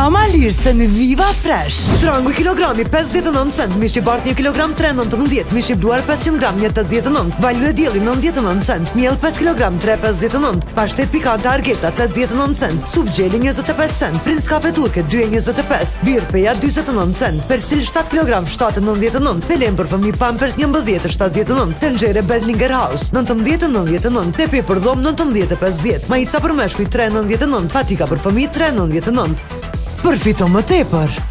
Kama lirë se në Viva Fresh Trangu kilogrami 59 cent Mishi bart 1 kilogram 3,19 Mishi bluar 500 gram 1,89 Valju e djeli 99 cent Miel 5 kilogram 3,59 Pashtet pikante argeta 8,19 cent Sub gjeli 25 cent Prince kafe turke 2,25 Bir peja 29 cent Persil 7 kilogram 7,99 Pelen për fëmi pampers 11,79 Tengjere Berlinger House 19,99 Tepi për dhom 19,50 Majica për meshkuj 3,99 Patika për fëmi 3,99 perfeito fiton më tepër.